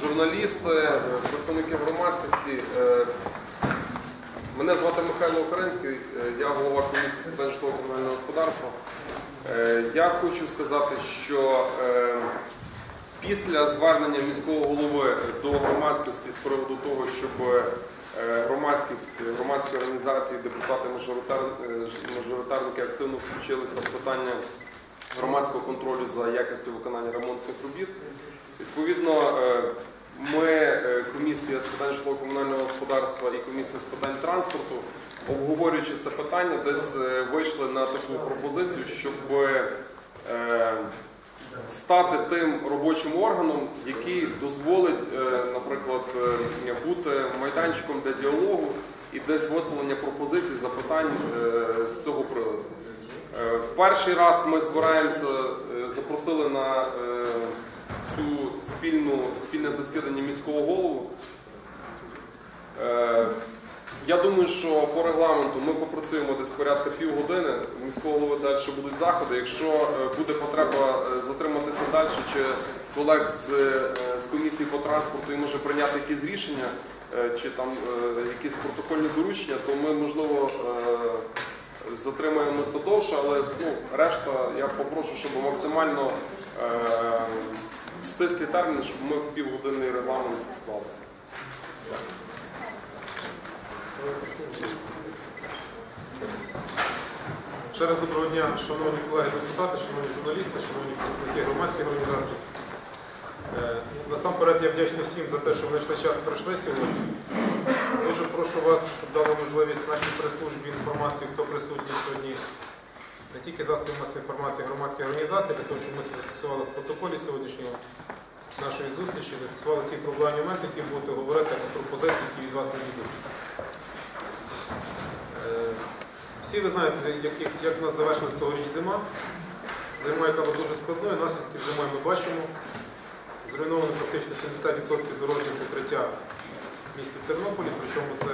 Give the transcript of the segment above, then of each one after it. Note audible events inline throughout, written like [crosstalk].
журналісти, представники громадськості. Е, Мене звати Михайло Окаринський, е, я голова комісії з питань житлового комунального господарства. Е, Я хочу сказати, що е, після звернення міського голови до громадськості з приводу того, щоб е, громадськість, громадські організації, депутати, мажоритар- е, мажоритарники активно включилися в питання громадського контролю за якістю виконання ремонтних робіт. Відповідно, е, ми, е, комісія з питань житлово-комунального господарства і комісія з питань транспорту, обговорюючи це питання, десь е, вийшли на таку пропозицію, щоб стати тим робочим органом, який дозволить, наприклад, бути майданчиком для діалогу і десь висловлення пропозицій, запитань з цього приводу. Перший раз ми збираємося, запросили на цю спільну, спільне засідання міського голову. Е, Я думаю, що по регламенту ми попрацюємо десь порядка півгодини. У міського голови далі будуть заходи. Якщо е, буде потреба е, затриматися далі, чи колег з, е, з комісії по транспорту і може прийняти якісь рішення, чи там якісь протокольні доручення, то ми можливо затримаємося довше, але ну, решта я попрошу, щоб максимально в стислі терміни, щоб ми в півгодинний регламент вклалися. Ще раз доброго дня, шановні колеги депутати, шановні журналісти, шановні представники громадських організацій. Е, Насамперед я вдячний всім за те, що знайшли час прийшли сьогодні. Дуже прошу вас, щоб дали можливість нашій прес-службі інформації, хто присутній сьогодні, не тільки засобів масової інформації громадських організацій, того, щоб ми це зафіксували в протоколі сьогоднішнього нашої зустрічі, зафіксували ті проблемні моменти, які будете говорити, або пропозиції, які від вас надійдуть. Е, всі ви знаєте, як, як, в нас завершилася цьогоріч зима. Зима, яка була дуже складною, наслідки зими ми бачимо. Зруйновано практично 70% дорожнього покриття в місті Тернополі, причому це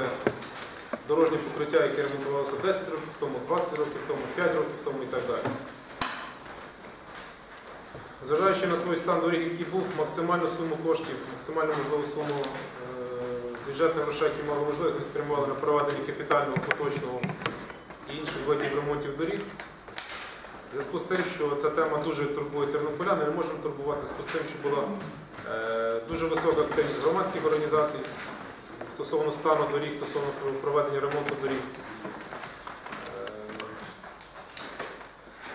дорожнє покриття, яке ремонтувалося 10 років тому, 20 років тому, 5 років тому і так далі. Зважаючи на той стан доріг, який був, максимальну суму коштів, максимально можливу суму е, бюджетних грошей, які мали можливість, ми спрямували на проведення капітального поточного і інших видів ремонтів доріг. В зв'язку з тим, що ця тема дуже турбує тернополян, ми не можемо турбувати в зв'язку з тим, що була е, дуже висока активність громадських організацій стосовно стану доріг, стосовно проведення ремонту доріг. Е,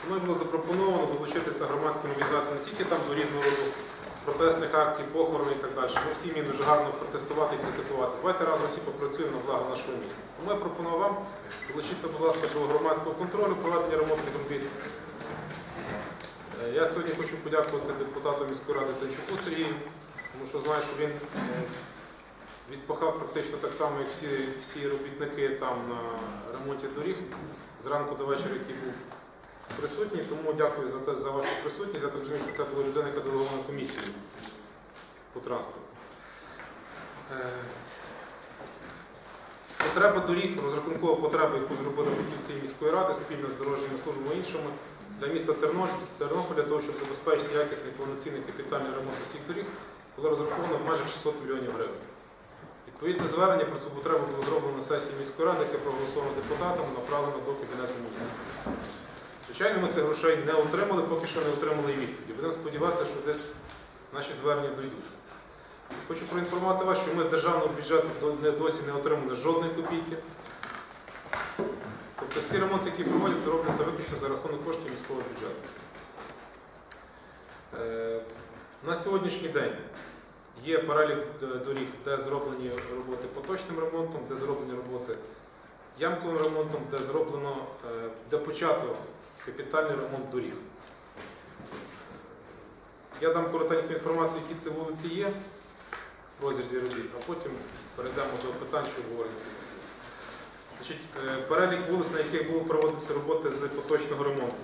Мною було запропоновано долучитися громадським організаціям не тільки там до різного роду протестних акцій, похорони і так далі. Ми всі вміємо дуже гарно протестувати і критикувати. Давайте разом всі попрацюємо на благо нашого міста. Тому я пропоную вам долучитися, будь ласка, до громадського контролю проведення ремонтних робіт. Е, Я сьогодні хочу подякувати депутату міської ради Танчуку Сергію, тому що знаю, що він е, відпахав практично так само, як всі, всі робітники там на ремонті доріг зранку до вечора, який був присутній. Тому дякую за, за вашу присутність. Я так розумію, що це була людина, яка делегована комісією по транспорту. Е, Потреба доріг, розрахункова потреба, яку зробили фахівці міської ради спільно з дорожніми службами іншими для міста Терно- Тернополя, того, щоб забезпечити якісний повноцінний капітальний ремонт усіх доріг, було розраховано в майже 600 мільйонів гривень. Відповідне звернення про цю потребу було зроблено на сесії міської ради, яке проголосовано депутатами, направлено до Кабінету міністрів. Звичайно, ми цих грошей не отримали, поки що не отримали і відповіді. Будемо сподіватися, що десь наші звернення дійдуть. Хочу проінформувати вас, що ми з державного бюджету досі не отримали жодної копійки. Тобто всі ремонти, які проводяться, робляться виключно за рахунок коштів міського бюджету. Е, На сьогоднішній день є перелік доріг, де зроблені роботи поточним ремонтом, де зроблені роботи ямковим ремонтом, де зроблено, е, де почато капітальний ремонт доріг. Я дам коротеньку інформацію, які це вулиці є в розрізі робіт, а потім перейдемо до питань, що говорить. Значить, е, перелік вулиць, на яких будуть проводитися роботи з поточного ремонту.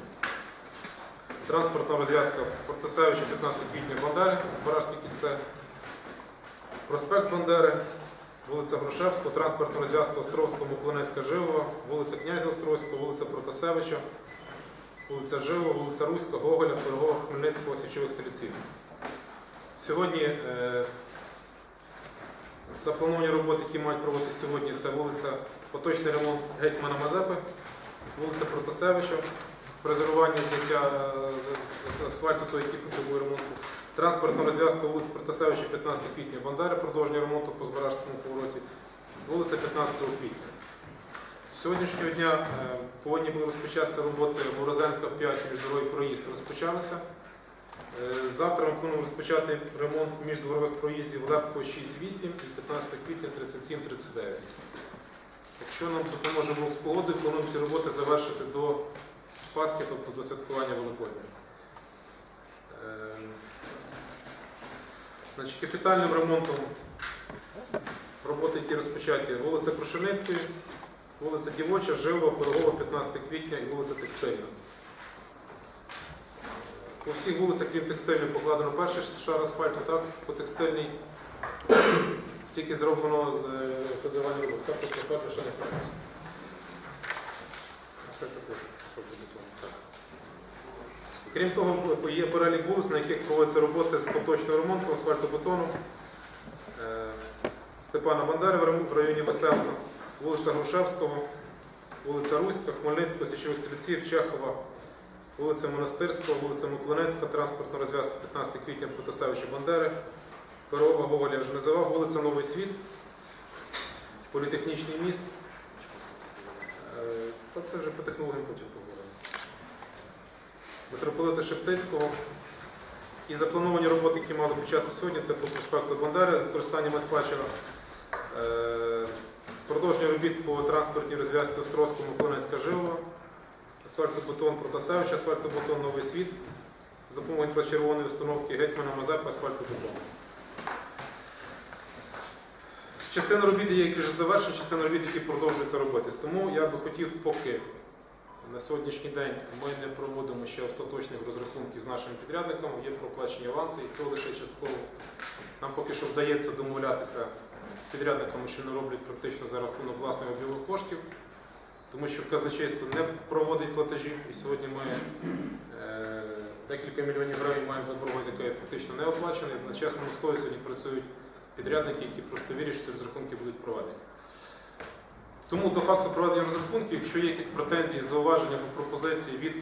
Транспортна розв'язка Портасевича 15 квітня Бандери, Збаражське кільце, проспект Бандери, вулиця Грушевського, транспортна розв'язка Островського, Муклинецька Живова, вулиця Князя Острозького, вулиця Протасевича, вулиця Живова, вулиця Руська, Гоголя, Пирогова, Хмельницького, Січових Стрільців. Сьогодні е, Заплановані роботи, які мають проводитися сьогодні, це вулиця Поточний ремонт Гетьмана Мазепи, вулиця Протасевича, фрезерування зняття е, асфальту, той, який потребує ремонту. Транспортна розв'язка вулиць Протасевича 15 квітня, Бандери, продовження ремонту по Збаражському повороті, вулиця 15 квітня. З сьогоднішнього дня е, повинні були розпочатися роботи Морозенка 5 міждоровий проїзд. Розпочалися. Е, Завтра ми плануємо розпочати ремонт міждворових проїздів Лепко 6-8 і 15 квітня 37-39. Якщо нам допоможе Бог з погодою, плануємо ці роботи завершити до Пасхи, тобто до святкування Великодня. Значить, капітальним ремонтом роботи, які розпочаті, вулиця Крушеницької, вулиця Дівоча, Жива, Пирогова, 15 квітня і вулиця Текстильна. По всіх вулицях, крім текстильної, покладено перший шар асфальту, так? По текстильній тільки зроблено е, фазування робот. Так, тобто асфальту ще не пройшло. Це також асфальтобетон. Крім того, є перелік вулиць, на яких проводяться роботи з поточного ремонту асфальтобетону. Е, Степана Бандери в районі- Веселка, вулиця Грушевського, вулиця Руська, Хмельницького, Січових Стрільців, Чехова, вулиця Монастирського, вулиця Миколинецька, транспортна розв'язка 15 квітня Протасевича Бандери, Перова Гоголя вже називав, вулиця Новий Світ, політехнічний міст. Е, це вже по технологіям потім поговоримо. Митрополита Шептицького. І заплановані роботи, які мали почати сьогодні, це по проспекту Бандери, використання медпача, е, продовження робіт по транспортній розв'язці Острозькому, Миколинецька Живова, асфальтобетон Протасевич, асфальтобетон Новий Світ, з допомогою інфрачервоної установки Гетьмана Мазепа, асфальтобетон. Частина робіт є, які вже завершені, частина робіт, які продовжуються робитись. Тому я би хотів, поки на сьогоднішній день ми не проводимо ще остаточних розрахунків з нашим підрядником, є проплачені аванси, і то лише частково нам поки що вдається домовлятися з підрядниками, що не роблять практично за рахунок власних об'ємів коштів, тому що казначейство не проводить платежів, і сьогодні ми е, декілька мільйонів гривень маємо заборгу, з якої фактично не оплачена. На чесному слові сьогодні працюють підрядники, які просто вірять, що ці розрахунки будуть проведені. Тому до факту проведення розрахунків, якщо є якісь претензії, зауваження до пропозиції від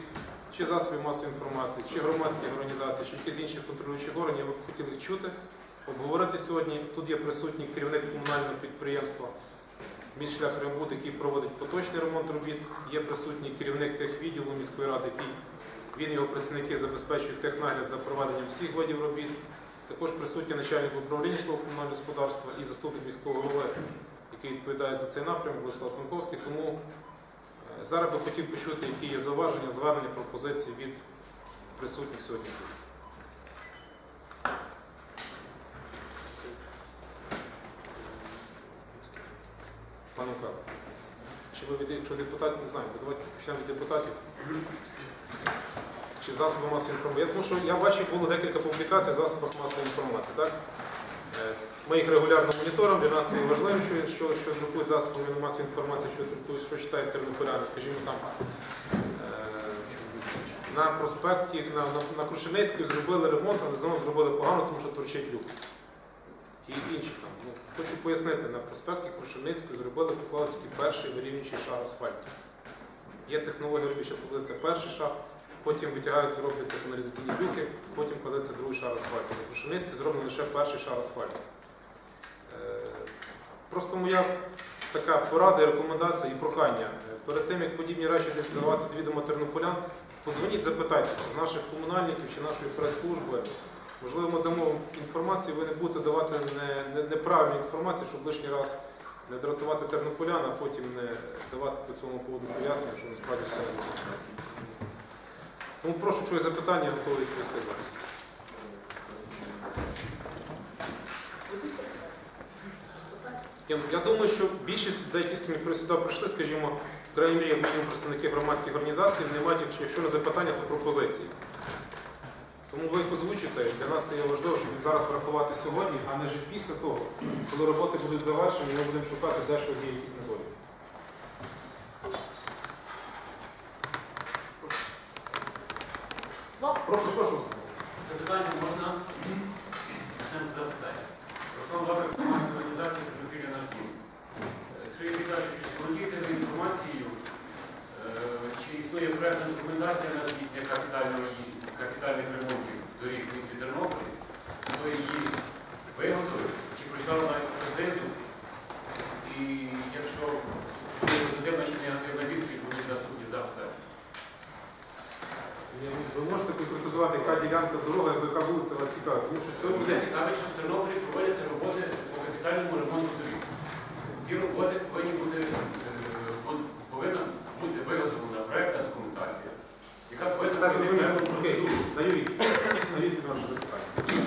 чи засобів масової інформації, чи громадських організацій, чи якісь інших контролюючих органів, ми б хотіли чути, обговорити сьогодні. Тут є присутній керівник комунального підприємства Міськшлях Рембуд, який проводить поточний ремонт робіт. Є присутній керівник техвідділу міської ради, який він і його працівники забезпечують технагляд за проведенням всіх видів робіт. Також присутній начальник управління житлово-комунального господарства і заступник міського голови, який відповідає за цей напрямок, Владислав Станковський. Тому е, зараз би хотів почути, які є зауваження, звернення, пропозиції від присутніх сьогодні. Пане Михайло, чи ви від, якщо депутат, не знаю, давайте почнемо від депутатів. Чи засоби масової інформації? Тому що я бачив, було декілька публікацій в засобах масової інформації. Так? Ми їх регулярно моніторимо, для нас це є важливим, що, що, що друкують засоби масової інформації, що що читають тернополяни, скажімо там. Е, На проспекті, на, на, на Крушеницькій зробили ремонт, але знову зробили погано, тому що торчить люк. І інші там. Ну, хочу пояснити, на проспекті Крушеницької зробили, поклали тільки перший вирівнюючий шар асфальту. Є технологія що покладеться перший шар, потім витягаються, робляться каналізаційні люки, потім кладеться другий шар асфальту. На Крушеницькій зроблено лише перший шар асфальту. Просто моя така порада рекомендація і прохання. Перед тим, як подібні речі десь давати до відома тернополян, позвоніть, запитайтеся наших комунальників чи нашої прес-служби. Можливо, ми дамо інформацію, ви не будете давати не- не- неправильну інформацію, щоб лишній раз не дратувати тернополян, а потім не давати по цьому поводу пояснення, що насправді все не. Тому прошу чогось запитання, готовий відповісти зараз. Я, я думаю, що більшість з які сюди прийшли, скажімо, в крайній мірі, як представники громадських організацій, не мають, якщо- не запитання, то пропозиції. Тому ви їх озвучуєте, для нас це є важливо, щоб їх зараз врахувати сьогодні, а не вже після того, коли роботи будуть завершені, ми будемо шукати, де що є якісь недоліки. Прошу, прошу. Запитання можна? Почнемо з запитання. Руслан Бабик, громадська організація Сергій Віталійович, володієте інформацією, е, чи існує проєктна документація на здійснення капітальних ремонтів доріг в місті Тернополі, хто її виготовив, чи пройшла на експертизу, і якщо буде позитивна чи негативна відповідь, будуть наступні запитання. Ви можете конкретизувати, яка ділянка дороги, яка вулиця вас цікавить? Тому цікавить, що в Тернополі проводяться роботи по капітальному ремонту доріг. Ці роботи повинні бути е, повинна бути виготовлена проектна документація, яка повинна Так, певну процедуру. даю ваше запитання.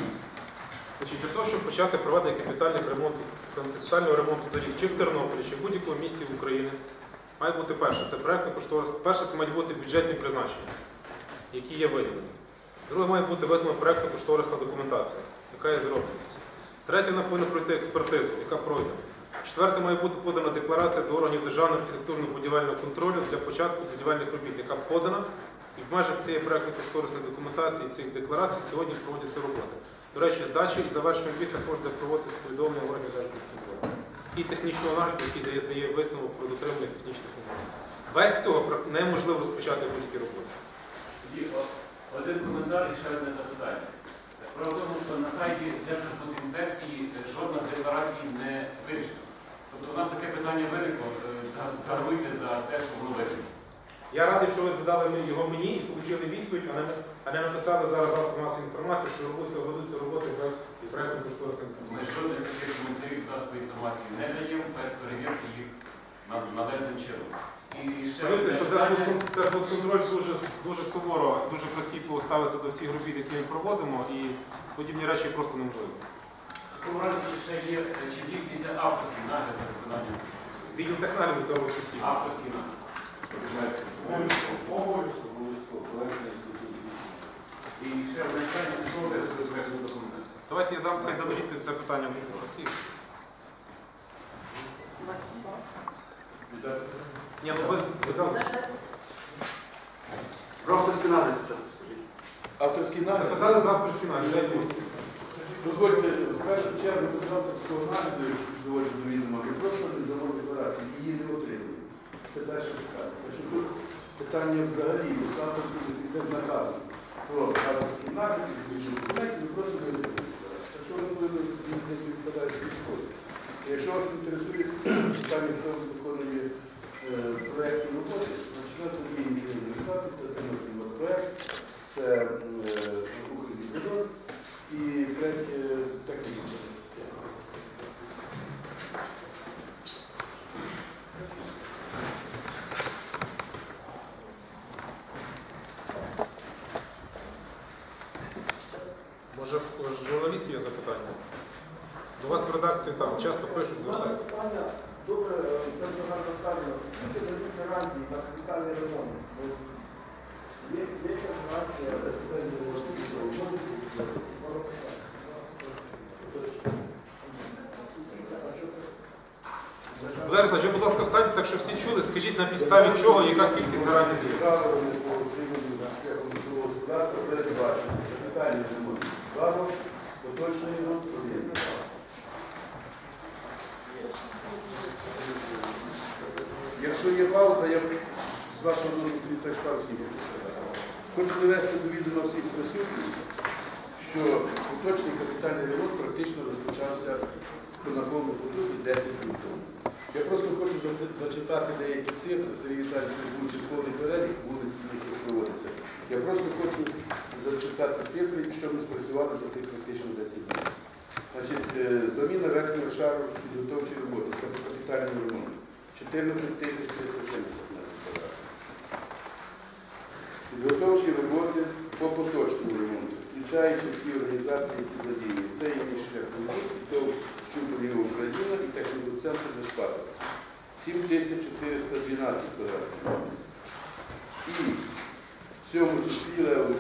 Значить, для того, щоб почати проведення капітальних ремонтів, капітального ремонту доріг чи в Тернополі, чи в будь-якому місті України, має бути перше, це проектне кошторис. Перше, це мають бути бюджетні призначення, які є виділені. Друге, має бути виділена проектно кошторисна документація, яка є зроблена. Третє, вона повинна пройти експертизу, яка пройде. Четверте, має бути подана декларація до органів державного архітектурно-будівельного контролю для початку будівельних робіт, яка подана. І в межах цієї проектно-кошторисної документації, цих декларацій сьогодні проводяться роботи. До речі, здачі і завершення робіт також буде проводитися повідомлення органів держконтролю. І технічного нагляду, який дає, дає висновок про дотримання технічних умов. Без цього неможливо розпочати будь-які роботи. Тоді один коментар і ще одне запитання. Справа в тому, що на сайті Держархбудінспекції е, жодна з декларацій не вирішена. Тобто у нас таке питання виникло, е, даруйте за те, що воно виникло. Я радий, що ви задали його мені і отримали відповідь, а не, а не написали зараз засоб масової інформації, що робиться, ведуться роботи без проектно-кошторисної Ми жодних таких коментарів в засобі інформації не даємо без перевірки їх належним чином. І ще Повірте, що. Держконтроль дуже, дуже суворо, дуже простійко ставиться до всіх робіт, які ми проводимо, і подібні речі просто неможливо. Такому разі чи ще є, е, чи здійснюється авторський нагляд за виконанням цих? Відділ технології це робить. Авторський нагляд. І ще одне питання, хто виготовив проєктну документацію? Давайте я дам, хай дадуть відповідь це питання в інформації. Ні, ну ви. Про авторський нагляд спочатку скажіть. Авторський нагляд. Запитали за авторський нагляд. Дозвольте, в першу чергу без авторського нагляду, якщо доводжу до відома, просто не здамо декларацію, її не отримуємо. Це перше питання. Так що тут питання взагалі, з авторським йде з наказом про авторський нагляд, документи, ми просто не отримуємо декларацію. Так що вони повинні мені здається, відповідати підходи. Якщо вас інтересує питання про виконання е, проєкту роботи, у нас є це Тернопільний проєкт, це м, е, Український дорог і третє техніка. Може, в журналістів є запитання? До вас в редакцію там часто пишуть, звертаються. питання, добре, це все гарно сказано. Скільки дадуть гарантії на капітальний ремонт? Бо Є є якась гарантія, де Валерій Олександрович, ви, будь ласка, встаньте, так що всі чули, скажіть на підставі чого, яка кількість гарантій є. Правилами по утриманню безпеку житлового господарства передбачено капітальний ремонт правил, поточний ремонт об'єктів. Якщо є пауза, я з вашого дозволу теж пару хочу довести до відома всіх присутніх, що поточний капітальний ремонт практично розпочався на повну потужність 10 років тому. Я просто хочу зачитати деякі цифри, Сергій Віталійович озвучив повний перелік вулиць, які проводяться. Я просто хочу зачитати цифри, що ми спрацювали за тих практично 10 днів. Значить, е, заміна верхнього шару підготовчі роботи, це по капітальному ремонту. 14 тисяч 370 метрів квадратних. Підготовчі роботи по поточному ремонту, включаючи всі організації, які задіяні. Це і Міжшляховик, і ТОВ Україна, і технікоцентр Безпада. 7412 квадратних. І в цьому числі левому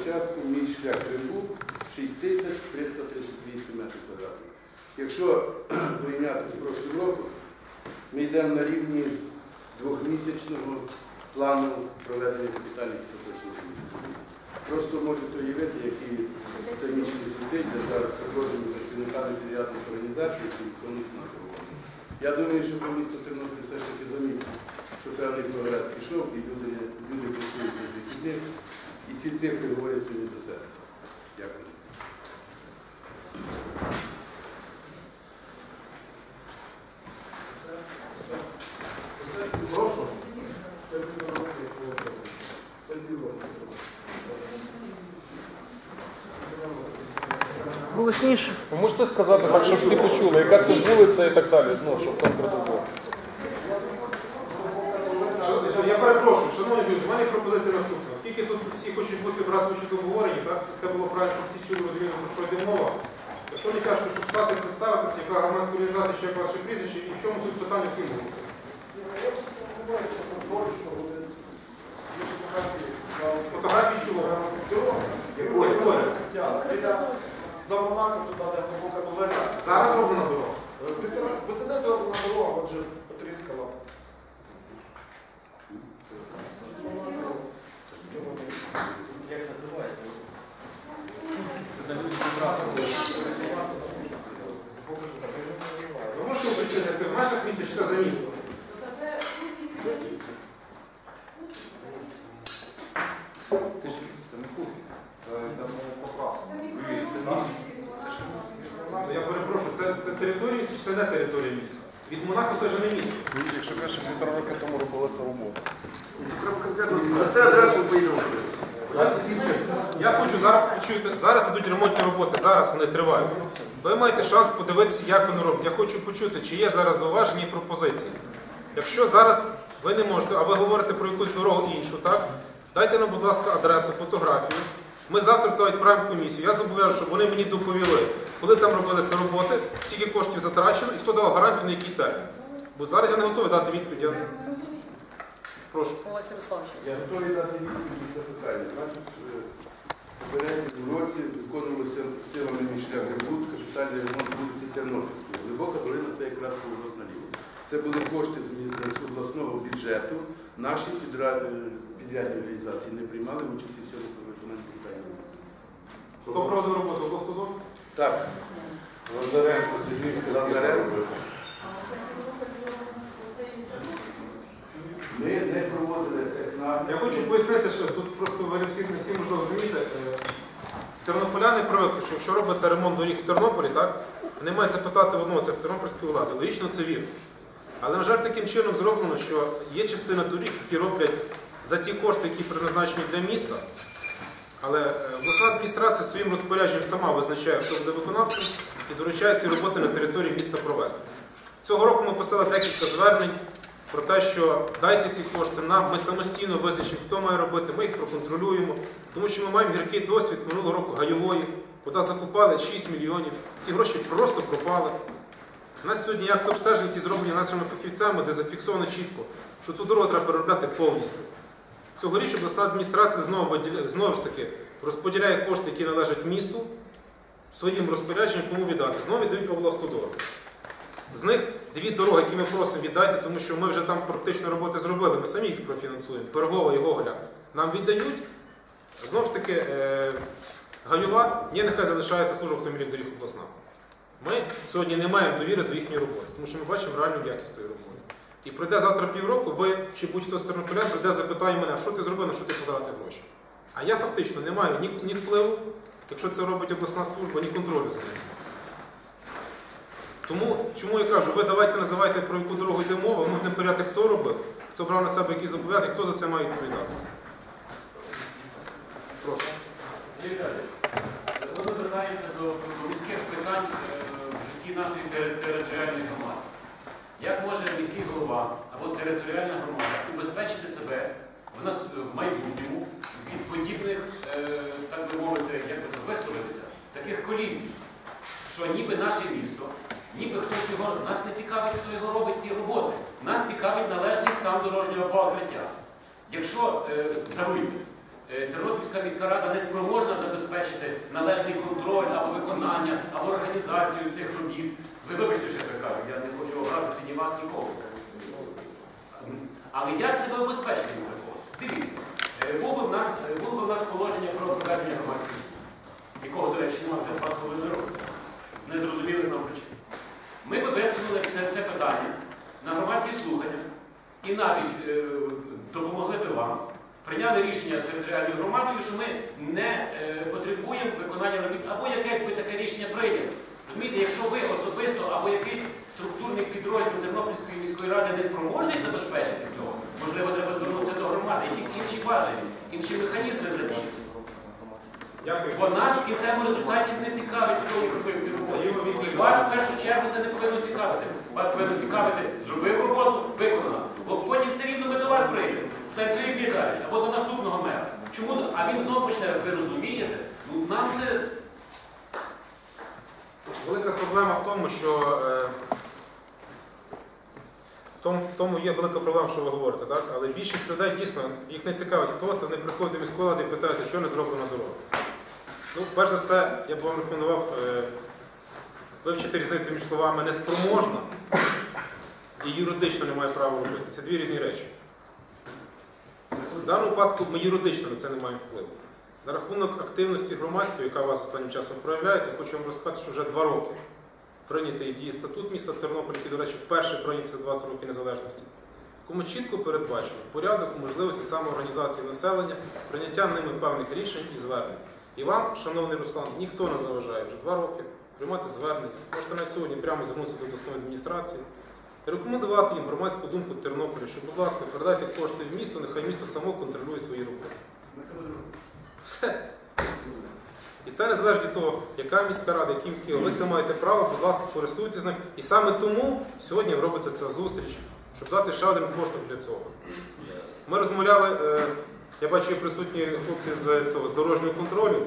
між шлях Римбук 6338 метрів квадратних. Якщо [clears throat] порівняти з прошлим роком, ми йдемо на рівні двохмісячного плану проведення капітальних поточних. Просто можете уявити, які технічні зусилля зараз предложені працівниками підрядних організацій, які виконують нас роботу. Я думаю, що по місту Тернопіль все ж таки замітить, що певний прогрес пішов і люди, люди працюють без вихідних. І ці цифри говорять самі за себе. Дякую. Голосніше. Ви можете сказати так, щоб всі почули, яка це вулиця і так далі, ну, щоб конкретизувати. Я перепрошую, шановні люди, в мене пропозиція наступна. Оскільки тут всі хочуть бути брати участь в обговоренні, так це було правильно, щоб всі чули розуміли, про що йде мова. Якщо не тяжко, щоб стати представитися, яка громадська організація, що як ваше прізвище і в чому суть питання всім голосом. Фотографії чого? Якої? За Монако туди, де глибока долина. Зараз роблена дорога. Восени зроблена дорога, отже, потріскала. Як називається? Ви можете причини це в чи це за місто? Територія міста? Від Монако це вже не місто. Якщо каже, півтора роки тому робилася робота. Треба конкретно дасте адресу поїдемо. Я хочу зараз почуйте, зараз ідуть ремонтні роботи, зараз вони тривають. Ви маєте шанс подивитися, як вони роблять. Я хочу почути, чи є зараз зауваження і пропозиції. Якщо зараз ви не можете, а ви говорите про якусь дорогу іншу, так? Дайте нам, будь ласка, адресу, фотографію. Ми завтра то відправимо комісію. Я зобов'язую, щоб вони мені доповіли, коли там робилися роботи, скільки коштів затрачено і хто дав гарантію на який термін. Бо зараз я не готовий дати відповідь. Я... Прошу. Олег Ярославович. Я готовий дати відповідь на це питання. Значить, е, в попередньому році виконувалися силами міська Грибут капітальний ремонт вулиці Тернопільської. Глибока долина це якраз поворот наліво. Це були кошти з обласного бюджету. Наші е, підрядні організації не приймали участі в цьому виконанні питання. Хто проводив роботу? Автодор? Так, Лазаренко, Лазаренко. Ми не проводили технарні. Я хочу пояснити, що тут просто ви не всі, не всі можливо розумієте. е, Тернополяни привикли, що якщо робиться ремонт доріг в Тернополі, так, вони мають запитати в одного, це в Тернопільській владі. Логічно це вірно. Але, на жаль, таким чином зроблено, що є частина доріг, які роблять за ті кошти, які призначені для міста. Але е, обласна адміністрація своїм розпорядженням сама визначає, хто буде виконавцем, і доручає ці роботи на території міста провести. Цього року ми писали декілька звернень про те, що дайте ці кошти нам, ми самостійно визначимо, хто має робити, ми їх проконтролюємо, тому що ми маємо гіркий досвід минулого року гайової, куди закупали 6 мільйонів, ті гроші просто пропали. У нас сьогодні є акт обстежень, які зроблені нашими фахівцями, де зафіксовано чітко, що цю дорогу треба переробляти повністю. Цьогоріч обласна адміністрація знову, знову ж таки розподіляє кошти, які належать місту, своїм розпорядженням, кому віддати. Знову віддають облавтодор. З них дві дороги, які ми просимо віддати, тому що ми вже там практично роботи зробили, ми самі їх профінансуємо. Пирогова і Гоголя. Нам віддають. Знову ж таки, е, Гаюват, ні, нехай залишається служба автомобілів доріг обласна. Ми сьогодні не маємо довіри до їхньої роботи, тому що ми бачимо реальну якість тої роботи. І пройде завтра півроку, ви чи будь-хто з тернополян прийде, запитає мене, що ти зробив, на що ти потратив гроші. А я фактично не маю ні, ні впливу, якщо це робить обласна служба, ні контролю за ним. Тому, чому я кажу, ви давайте називайте, про яку дорогу йде мова, ми будемо поряти, хто робив, хто брав на себе якісь зобов'язання, хто за це має відповідати. Прошу. Воно звертається до, до міських питань е, в житті нашої територіальної громади. Як може міський голова або територіальна громада убезпечити себе в, нас, в майбутньому від подібних, е, так би мовити, як би висловитися, таких колізій, що ніби наше місто, ніби хтось його, нас не цікавить, хто його робить ці роботи. Нас цікавить належний стан дорожнього покриття. Якщо е, даруйте, е, Тернопільська міська рада не спроможна забезпечити належний контроль або виконання, або організацію цих робіт. Ви вибачте, що я кажу, я не хочу образити ні вас, нікого. Але як себе убезпечити від такого? Дивіться, е, е, було б в нас положення про проведення громадських слухань, якого, до речі, немає вже два з половиною року, з незрозумілих нам причин. Ми би висунули це, це питання на громадські слухання і навіть е, допомогли би вам. Прийняли рішення територіальною громадою, що ми не е, потребуємо виконання робіт, або якесь би таке рішення прийняли. Розумієте, якщо ви особисто або якийсь структурний підрозділ Тернопільської міської ради не спроможний забезпечити цього, можливо, треба звернутися до громади, якісь інші важелі, інші механізми задіяти. Бо нас в кінцевому результаті не цікавить, хто їх робив цю роботу. І вас в першу чергу це не повинно цікавити. Вас повинно цікавити, зробив роботу, виконано. Бо потім все рівно ми до вас прийдемо. Та Сергій Віталійович, або до наступного мера. Чому? А він знову почне, ви розумієте? Ну нам це Велика проблема в тому, що е, в тому, в тому є велика проблема, що ви говорите, так? але більшість людей дійсно їх не цікавить, хто це. Вони приходять до міської ради і питаються, що не зроблено дорога. Ну, перш за все, я б вам рекомендував е, вивчити різницю між словами неспроможна і юридично не має права робити. Це дві різні речі. В даному випадку ми юридично на це не маємо впливу. На рахунок активності громадської, яка у вас останнім часом проявляється, хочу вам розказати, що вже два роки прийнятий діє статут міста Тернополя, який, до речі, вперше прийнятий за 20 років незалежності, якому чітко передбачено порядок, можливості самоорганізації населення, прийняття ними певних рішень і звернень. І вам, шановний Руслан, ніхто не заважає вже два роки приймати звернення. Можете навіть сьогодні прямо звернутися до обласної адміністрації і рекомендувати їм громадську думку Тернополя, що, будь ласка, передайте кошти в місто, нехай місто само контролює свої роботи. Все. І це не залежить від того, яка міська рада, який міський. Ви це маєте право, будь ласка, користуйтесь ним. І саме тому сьогодні робиться ця зустріч, щоб дати ще один поштовх для цього. Ми розмовляли, е, я бачу, є присутні хлопці з цього з дорожнього контролю.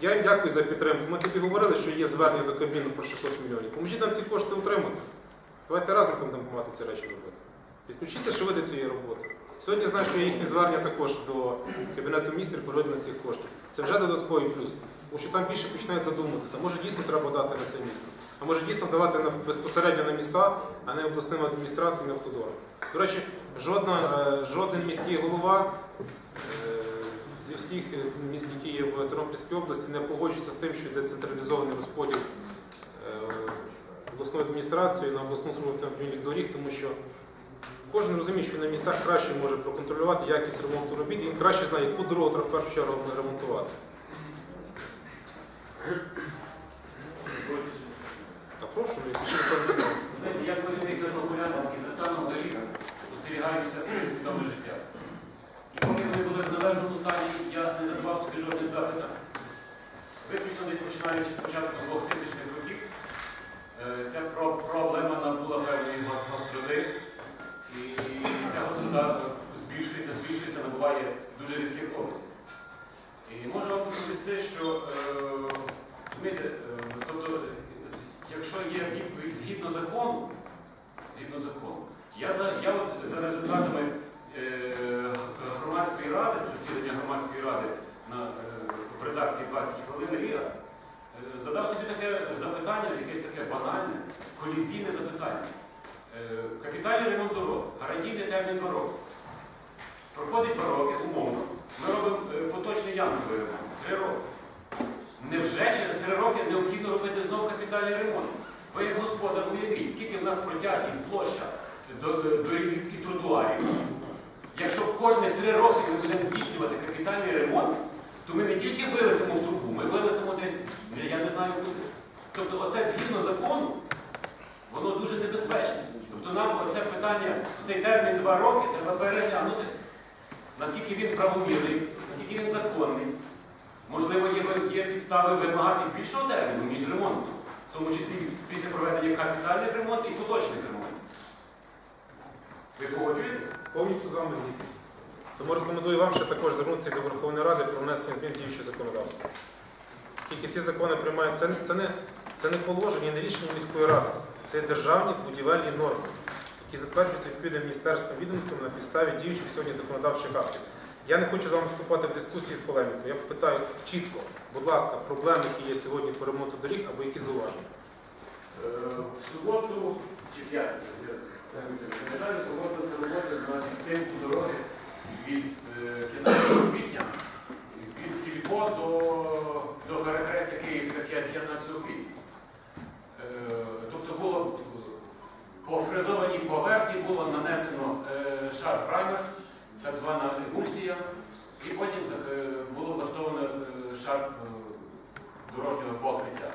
Я їм дякую за підтримку. Ми тоді говорили, що є звернення до Кабміну про 600 мільйонів. Поможіть нам ці кошти отримати. Давайте разом будемо допомагати ці речі робити. Підключіться швидко до цієї роботи. Сьогодні знаю, що їхні звернення також до Кабінету міністрів про цих коштів. Це вже додатковий плюс. Тому що там більше починають задумуватися. Може дійсно треба дати на це місто. А може дійсно давати безпосередньо на міста, а не обласним адміністраціям і автодорам. До речі, жодна, е, жоден міський голова е, зі всіх міст, які є в Тернопільській області, не погоджується з тим, що децентралізований розподіл е, обласної адміністрації на обласну службу автомобільних доріг, тому що Кожен розуміє, що на місцях краще може проконтролювати якість ремонту робіт, він краще знає, яку дорогу треба в першу чергу ремонтувати. Та прошу, ну, більше я керівник тернополянин і за станом доріг спостерігаю все своє свідоме життя. І поки вони були в належному стані, я не задавав собі жодних запитань. Виключно десь починаючи з початку 2000-х років, е, ця про- набуває дуже різких обсягів. І можу вам доповісти, що е, розумієте, е, тобто, якщо є відповідь згідно закону, згідно закону, я за, я от за результатами е, громадської ради, засідання громадської ради на, в редакції 20 хвилин е, задав собі таке запитання, якесь таке банальне, колізійне запитання. Капітальний ремонт дорог, гарантійний термін 2 роки. Проходить 2 роки, умовно. Ми робимо е, поточний ямковий ремонт 3 роки. Невже через 3 роки необхідно робити знову капітальний ремонт? Ви як господар уявіть, скільки в нас протяжність, площа до- е, і тротуарів. Якщо кожних 3 роки ми будемо здійснювати капітальний ремонт, то ми не тільки вилетимо в трубу, ми вилетимо десь, я не знаю куди. Тобто оце згідно закону, воно дуже небезпечне. Тобто нам це питання, цей термін 2 роки треба переглянути, наскільки він правомірний, наскільки він законний. Можливо, є, є підстави вимагати більшого терміну, ніж ремонту, в тому числі після проведення капітальних ремонтів і поточних ремонтів. Ви погоджуєтесь? Повністю з вами згідний. Тому рекомендую вам ще також звернутися до Верховної Ради про внесення змін в діюче законодавство. Оскільки ці закони приймають, це, це, не, це не положення, не рішення міської ради, це державні будівельні норми, які затверджуються відповідним міністерством відомством на підставі діючих сьогодні законодавчих актів. Я не хочу з вами вступати в дискусії в полеміку. Я питаю чітко, будь ласка, проблеми, які є сьогодні по ремонту доріг або які зауваження. Е, В суботу чи п'ятницю, не пам'ятаю, проводилися роботи на підтримку дороги від е, 15 квітня від Сільпо до, до перехрестя Київська 15 квітня. Е, Тобто було по фрезованій поверхні було нанесено е, шар праймер, так звана емульсія, і потім е, було влаштовано е, шар дорожнього покриття.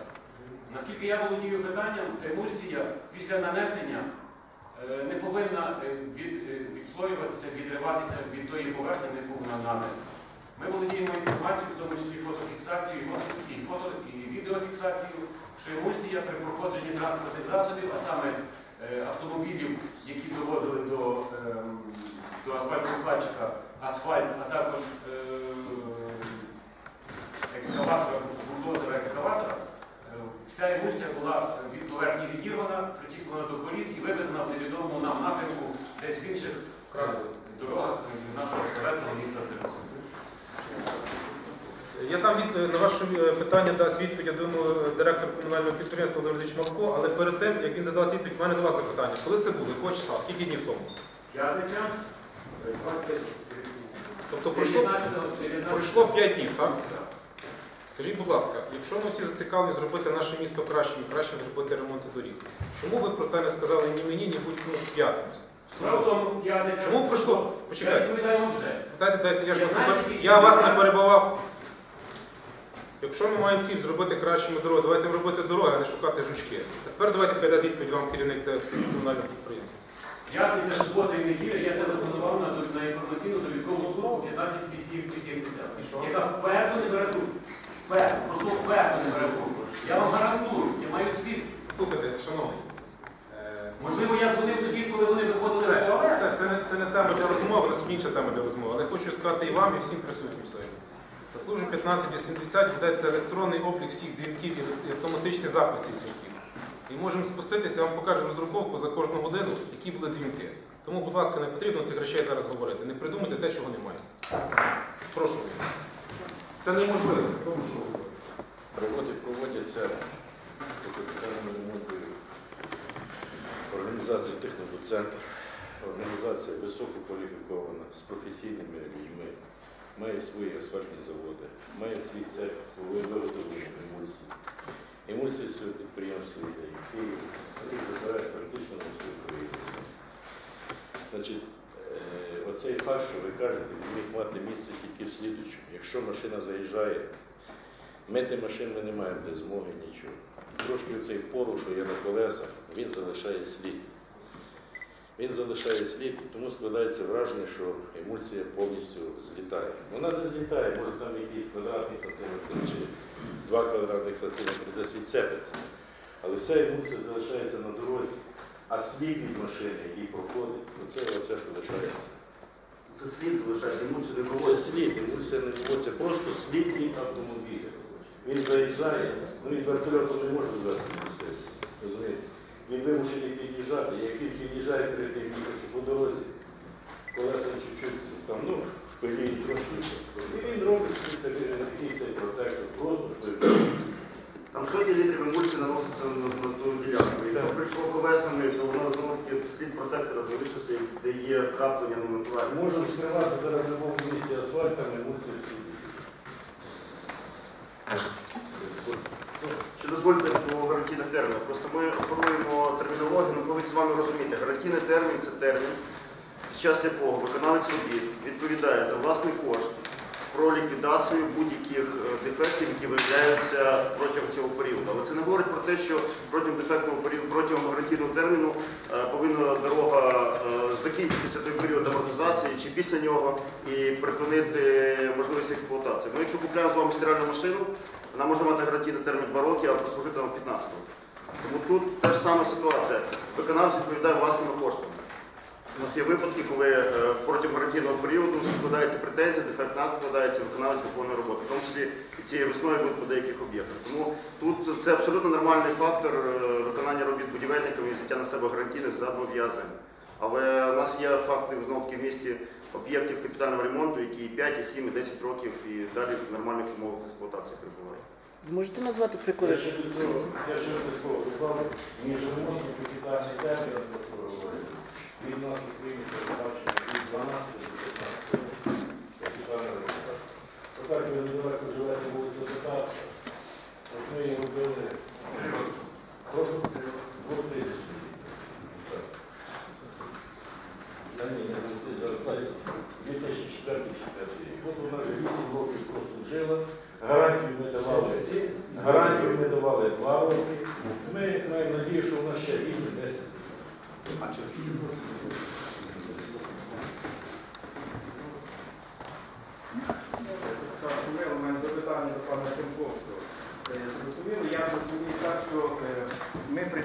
Наскільки я володію питанням, емульсія після нанесення не повинна від, відслоюватися, відриватися від тої поверхні, на яку вона нанесена. Ми володіємо інформацією, в тому числі фотофіксацією, і фото і відеофіксацією, що емульсія при проходженні транспортних засобів, а саме автомобілів, які довозили до, ем, до асфальтокладчика асфальт, а також е, екскаватора, бульдозера екскаватора, е, вся емульсія була від поверхні відірвана, притіклена до коліс і вивезена в невідомому нам напрямку десь в інших дорогах нашого славетного міста Тернополя. Я там від, на ваше е, питання дасть відповідь, я думаю, директор комунального підприємства Володимир Малко, але перед тим, як він додав відповідь, в мене до вас запитання. Коли це було? Якого числа? Скільки днів тому? П'ятниця, 20, Тобто пройшло, 19, 19. пройшло 5 днів, так? Скажіть, будь ласка, якщо ми всі зацікавлені зробити наше місто кращим і кращим зробити ремонт доріг, чому ви про це не сказали ні мені, ні будь-кому в п'ятницю? Чому пройшло? Почекайте. Дайте, дайте, я ж вас не, 15 пер- і я вас не 70. перебивав. Якщо ми маємо ціль зробити кращими дороги, давайте робити дороги, а не шукати жучки. Тепер давайте хай дасть відповідь вам керівник комунального підприємства. П'ятниця, субота і неділя я телефонував на, на інформаційну довідкову службу 15880, яка вперто не бере трубку. Вперто, просто вперто не бере трубку. Я вам гарантую, я маю свідки. Слухайте, шановний. е, Можливо, я дзвонив тоді, коли вони виходили Це, з туалету. це, це, не, це не тема для розмови, у нас інша тема для розмови. Але хочу сказати і вам, і всім присутнім сьогодні. На службі 1580 ведеться електронний облік всіх дзвінків і автоматичний запис цих дзвінків. І можемо спуститися, я вам покажу роздруковку за кожну годину, які були дзвінки. Тому, будь ласка, не потрібно цих речей зараз говорити. Не придумуйте те, чого немає. Прошу. Це неможливо. Тому що Роботи проводяться капітальному ремонту організація технокоцентр, організація висококваліфікована з професійними людьми, має свої асфальтні заводи, має свій цех по виготовленню емульсії. Емульсія з цього підприємства йде в Київ, їх забирають практично на всю Україну. Значить, е, оцей факт, що ви кажете, він міг мати місце тільки в слідучому. Якщо машина заїжджає, Мити машин ми не маємо де змоги нічого. Трошки цей пору, що є на колесах, він залишає слід. Він залишає слід, і тому складається враження, що емульсія повністю злітає. Вона не злітає, може там якийсь квадратний сантиметр чи два квадратних сантиметри десь відцепиться. Але вся емульсія залишається на дорозі, а слід від машини, який проходить, оце, оце що лишається. Це слід залишається, йому сюди Це слід, емульсія не це просто слід від автомобіля. Він заїжджає, ну і вертольотом не може зверху. Розумієте? Він вимушений під'їжджати, і як він під'їжджає перед тим по дорозі, колеса чуть-чуть там, ну, в пилі трошки. І він робить собі такий такий цей протектор, просто швидко. [clears throat] Там сотні літрів емульсії наноситься на, на ту ділянку. Якщо прийшло колесами, то воно знову таки слід протектора залишився, де є вкраплення на натуральні. Можемо скривати зараз в місці асфальтом, емульсію всюди. Чи дозвольте по гарантійних термінах? Просто ми оперуємо термінологію, ми повинні з вами розуміти. Гарантійний термін це термін, під час якого виконавець робіт відповідає за власний кошт про ліквідацію будь-яких е, дефектів, які виявляються протягом цього періоду. Але це не говорить про те, що протягом дефектного періоду, протягом гарантійного терміну е, повинна дорога е, закінчитися той період амортизації чи після нього і припинити можливість експлуатації. Ми якщо купуємо з вами стиральну машину, вона може мати гарантійний термін 2 роки, а прослужити нам 15 років. Тому тут та ж сама ситуація. Виконавець відповідає власними коштами. У нас є випадки, коли е, протягом гарантійного періоду складається претензія, дефект акт складається, виконавець виконує роботу, в тому числі і цією весною буде по деяких об'єктах. Тому тут це абсолютно нормальний фактор е, виконання робіт будівельниками і взяття на себе гарантійних зобов'язань. Але у нас є факти знову таки в місті об'єктів капітального ремонту, які і 5, і 7, і 10 років і далі в нормальних умовах експлуатації перебувають. Ви можете назвати Я приклади? до я ще одне слово між ремонтом капітальний термін, про що говорили, від нас України передбачено від 12 до 15 років капітальний ремонт. Отак ви недалеко живете вулиця Татарська, от ми її робили, прошу, 2000 Та ні, не 2004 рік. От вона вже 8 років прослужила, гарантію ми давали Гарантію ми давали два роки. Ми маємо надію, що вона ще 8-10 А через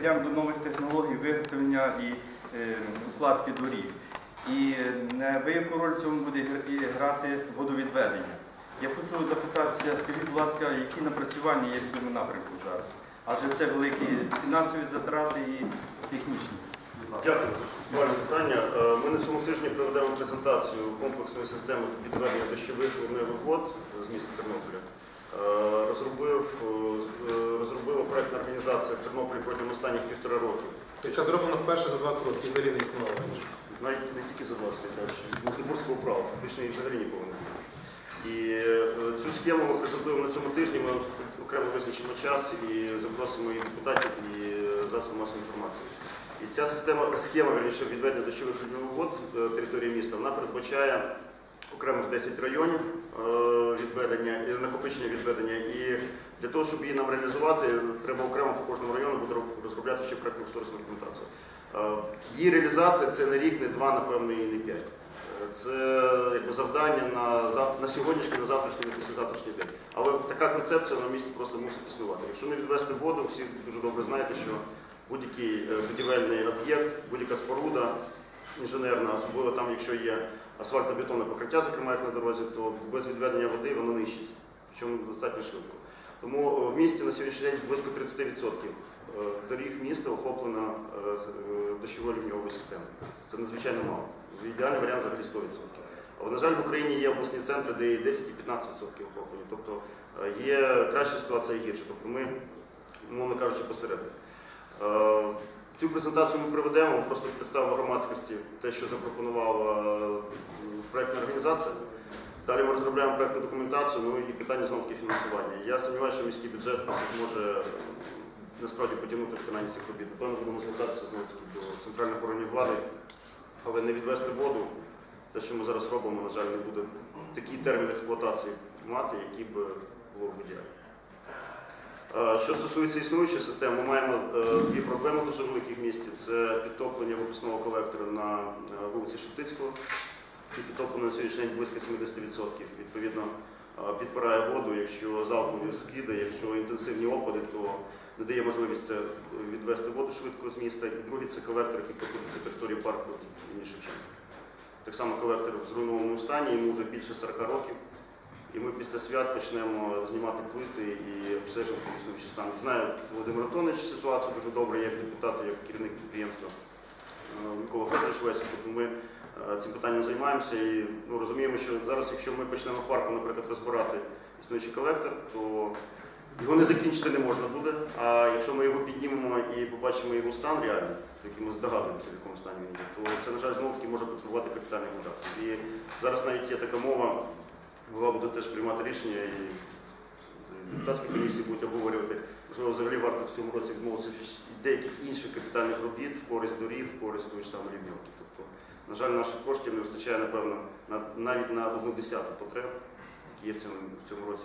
прийдемо до нових технологій виготовлення і е, укладки доріг. І не виявку роль в цьому буде гр- і грати водовідведення. Я хочу запитатися, скажіть, будь ласка, які напрацювання є в цьому напрямку зараз? Адже це великі фінансові затрати і технічні. Дякую. Важне питання. Е, Ми на цьому тижні проведемо презентацію комплексної системи відведення дощових ливневих вод з міста Тернополя. Е, Розробив, е, розробила проєктна організація в Тернополі протягом останніх півтора років. Яка зроблена вперше за 20 років, взагалі не існувала раніше. Навіть не тільки за 20 років, а ще Магдебурзького права, фактично її взагалі ніколи не було. І е, цю схему ми презентуємо на цьому тижні. Ми окремо визначимо час і запросимо і депутатів, і засоби масової інформації. І ця система, схема верніше, відведення дощових вод з е, території міста, вона передбачає окремих 10 районів е, відведення накопичення відведення. І для того, щоб її нам реалізувати, треба окремо по кожному району буде розробляти ще проєктну кошторисну документацію. Е, Її реалізація це не рік, не два, напевно, і не п'ять. Це якби завдання на на сьогоднішній, на завтрашній, на післязавтрашній день. Але така концепція на місці просто мусить існувати. Якщо не відвести воду, всі дуже добре знаєте, що будь-який е, будівельний об'єкт, будь-яка споруда інженерна, особливо там, якщо є асфальтобетонне покриття, зокрема як на дорозі, то без відведення води воно нищиться, причому достатньо швидко. Тому е, в місті на сьогоднішній день близько 30% е, доріг міста охоплено дощовою ліньовою системою. Це надзвичайно мало. Ідеальний варіант взагалі 100%. Але, на жаль, в Україні є обласні центри, де є 10 і 15% охоплені. Тобто є краща ситуація і гірша. Тобто ми, мовно кажучи, посередині. Е, Цю презентацію ми проведемо, просто представимо громадськості те, що запропонувала е, проєктна організація. Далі ми розробляємо проєктну документацію, ну і питання знову таки фінансування. Я сподіваюся, що міський бюджет зможе е, насправді потягнути виконання цих робіт. Напевно, будемо звертатися знову таки до центральних органів влади, але не відвести воду. Те, що ми зараз робимо, на жаль, не буде такий термін експлуатації мати, який би було в ідеалі. Е, Що стосується існуючої системи, ми маємо е, дві проблеми дуже великі в місті. Це підтоплення випускного колектора на е, вулиці Шептицького. І підтоплення на сьогоднішній день близько 70%. Відповідно, підпирає воду, якщо залпові скиди, якщо інтенсивні опади, то не дає можливість відвести воду швидко з міста. І другий це колектор, який проходить по території парку Шевченка. Так само колектор в зруйнованому стані, йому вже більше 40 років. І ми після свят почнемо знімати плити і обстежувати існуючий стан. Знаю Володимир Антонович ситуацію дуже добре, як депутат, як керівник підприємства е, Микола Федорович Весик. Тобто ми е, цим питанням займаємося і ну, розуміємо, що зараз, якщо ми почнемо в парку, наприклад, розбирати існуючий колектор, то його не закінчити не можна буде. А якщо ми його піднімемо і побачимо його стан реальний, який ми здогадуємося, в якому стані він є, то це, на жаль, знову таки може потребувати капітальних видатків. І зараз навіть є така мова. Голова буде теж приймати рішення і депутатські комісії будуть обговорювати. Можливо, взагалі варто в цьому році відмовитися від деяких інших капітальних робіт в користь доріг, в користь тої ж самої рівньовки. Тобто, на жаль, наших коштів не вистачає, напевно, на, навіть на одну десяту потреб, які є в цьому, в цьому році.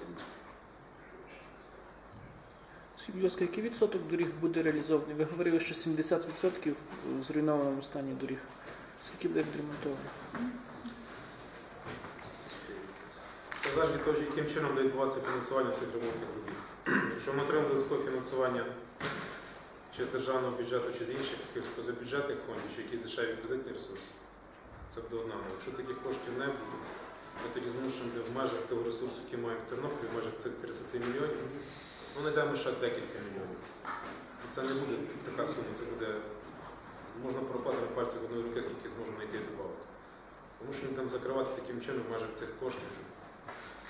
Скажіть, будь ласка, який відсоток доріг буде реалізований? Ви говорили, що 70% в зруйнованому стані доріг. Скільки буде відремонтовано? Це залежить від того, яким чином буде відбуватися фінансування цих ремонтних робіт. Якщо ми отримаємо додаткове фінансування чи з державного бюджету, чи з інших якихось позабюджетних фондів, чи якісь дешеві кредитні ресурси, це буде одна. Якщо таких коштів не буде, ми тоді змушені в межах того ресурсу, який маємо в Тернополі, в межах цих 30 мільйонів, ну знайдемо ще декілька мільйонів. І це не буде така сума, це буде, можна порахувати на пальцях одної руки, скільки зможемо знайти і додати. Тому що ми будемо закривати таким чином в межах цих коштів, щоб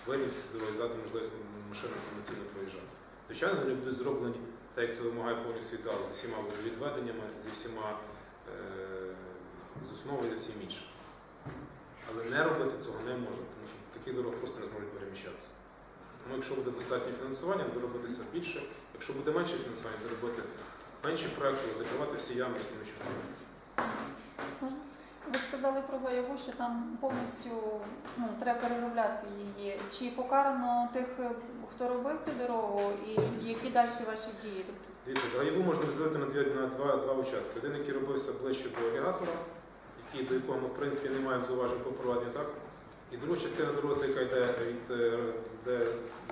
вирівняти садової здати можливість машинам повноцінно проїжджати. Звичайно, вони будуть зроблені так, як це вимагає повністю ідеал, зі всіма водовідведеннями, зі всіма е, з основою і всім іншим. Але не робити цього не можна, тому що такі дороги просто не зможуть переміщатися. Тому якщо буде достатньо фінансування, буде робитися більше. Якщо буде менше фінансування, буде робити менші проекти, закривати всі ями, існуючі в тому. Ви сказали про бойову, що там повністю ну, треба переробляти її. Чи покарано тих, хто робив цю дорогу, і які далі ваші дії? Дивіться, гаєву можна розділити на, дві, на два, два участки. Один, який робився ближче до алігатора, який, до якого ми в принципі не маємо зауважень по проведенню, так? І друга частина дороги, яка йде від е, де,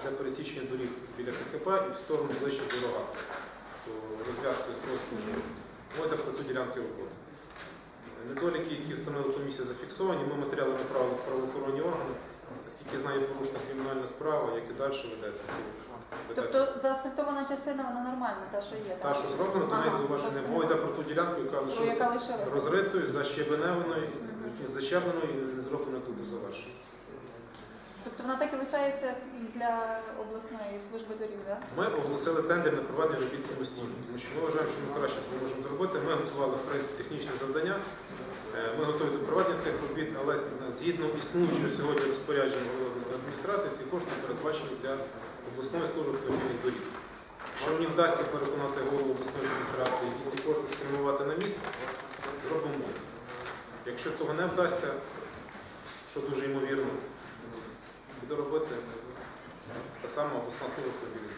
де пересічення доріг біля КХП і в сторону ближче до рогатора. до розв'язки Острозького вже мовиться про цю ділянку роботи. Недоліки, які встановили комісія, зафіксовані. Ми матеріали направили в правоохоронні органи. Наскільки знаю, порушена кримінальна справа, як і далі ведеться. ведеться. Тобто заасфальтована частина вона нормальна, та що є. Та, що зроблено, то неї не тобто- мова йде про ту ділянку, яка лишилася розритою, защебеневаною, защебленою і не зроблено тут до завершення. Тобто вона так і лишається для обласної служби доріг, так? Ми оголосили тендер на проведення робіт самостійно, тому що ми вважаємо, що ми краще це можемо зробити. Ми готували в принципі технічні завдання. Е, Ми готові до проведення цих робіт, але згідно існуючого сьогодні розпорядження обласної адміністрації, ці кошти передбачені для обласної служби автомобільних доріг. Що мені вдасться переконати голову обласної адміністрації і ці кошти спрямувати на місто, зробимо. Якщо цього не вдасться, що дуже ймовірно, до роботи та сама обласна служба автомобілів.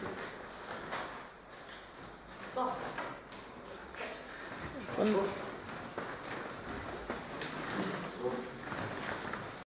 Будь ласка. Прошу.